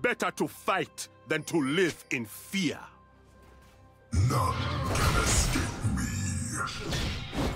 Better to fight than to live in fear. None can escape me.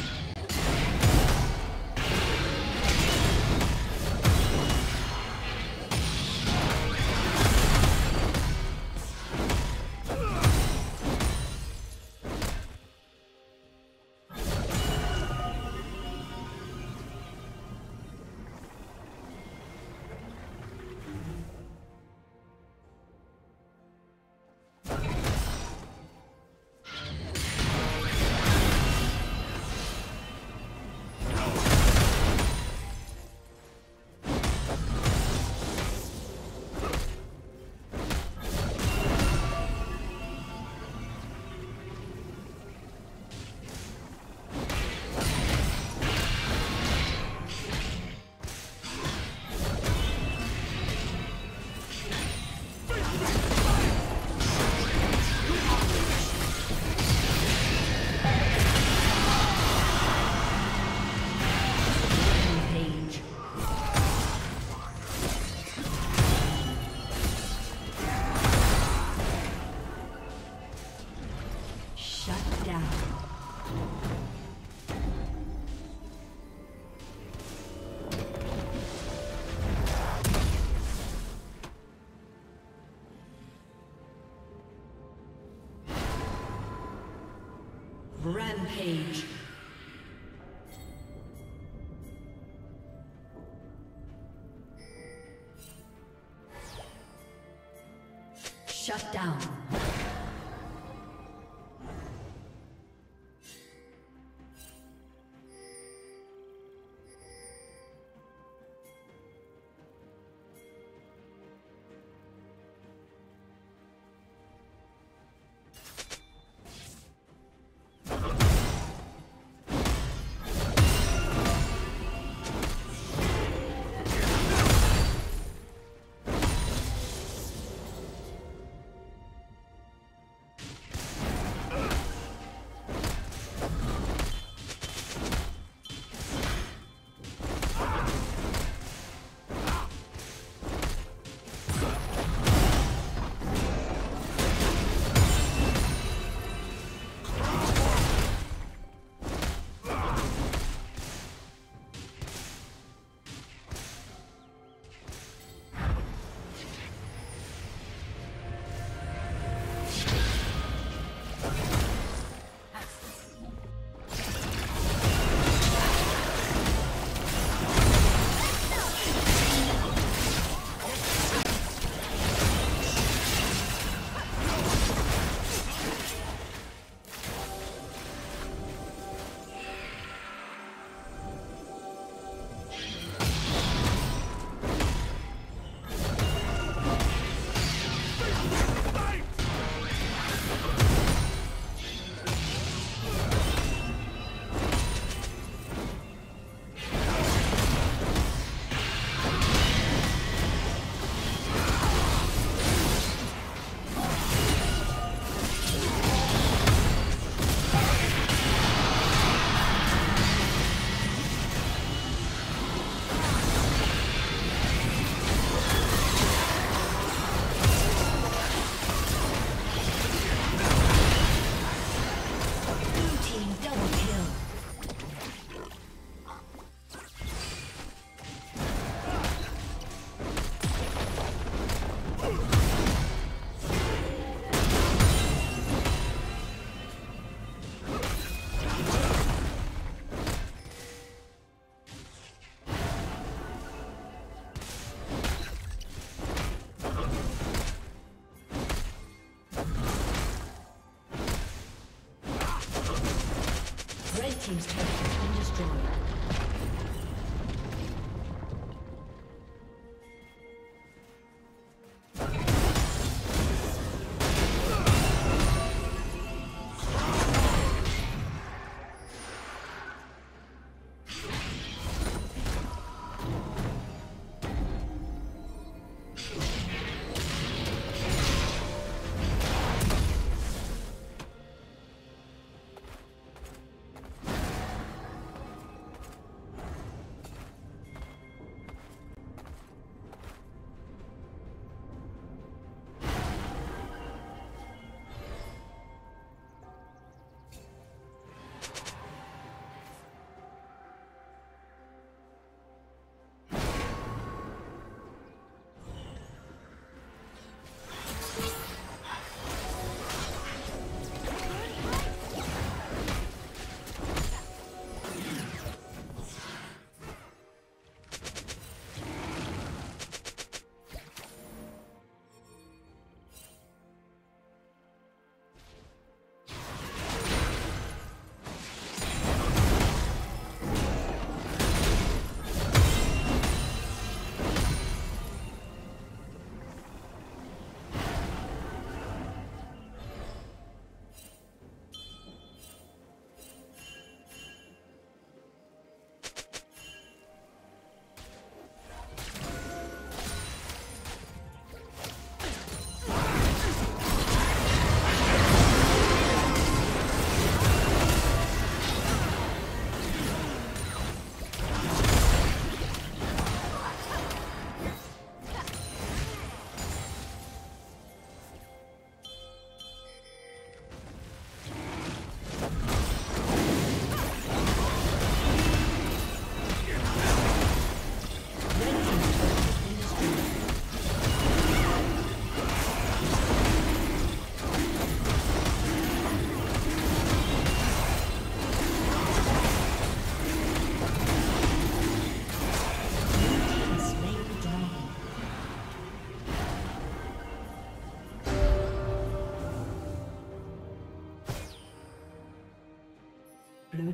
Rampage.